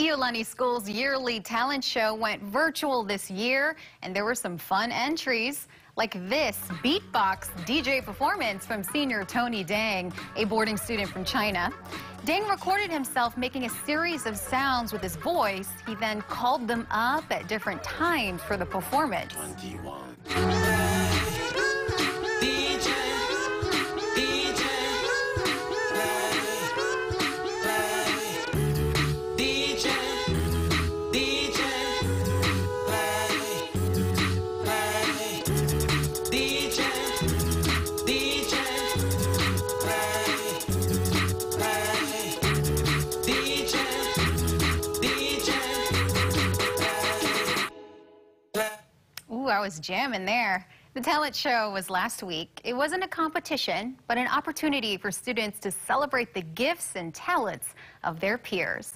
Iolani School's yearly talent show went virtual this year, and there were some fun entries, like this beatbox DJ performance from senior Tony Dang, a boarding student from China. Dang recorded himself making a series of sounds with his voice. He then called them up at different times for the performance. 21. Ooh, I was jamming there. The talent show was last week. It wasn't a competition, but an opportunity for students to celebrate the gifts and talents of their peers.